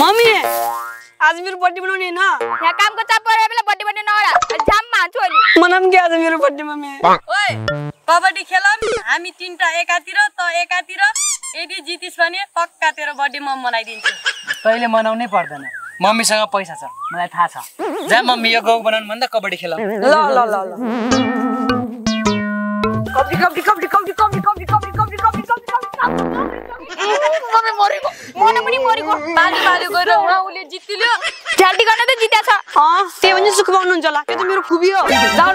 mummy आज मेरो birthday बनाउने होइन यहाँ कामको चाप परेर बेला बर्थडे बर्थडे नहोला झ्याममा छोरी मनाऊँ कि आज मेरो बर्थडे मम्मी ओए कबड्डी खेलौँ हामी तिनवटा एकातिर त एकातिर यदि जितिस् भने पक्का तेरो बर्थडे म मनाइदिन्छु तैँले मनाउनै पर्दैन मम्मीसँग पैसा छ मलाई थाहा छ जा मम्मी यो गाउँ बनाउनु भन्दा कबड्डी खेल ल ल ल ल कबड्डी कबड्डी कबड्डी कबड्डी कबड्डी कबड्डी कबड्डी कबड्डी कबड्डी कबड्डी मम्मी मरेको मन पनि मरेको बाली बाली गरेर उहाँ उसले जित्दिल्यो झ्याल्टी गर्न त जित्या छ सुख पाउनुहुन्छ होला त्यो त मेरो खुबी हो जाऊ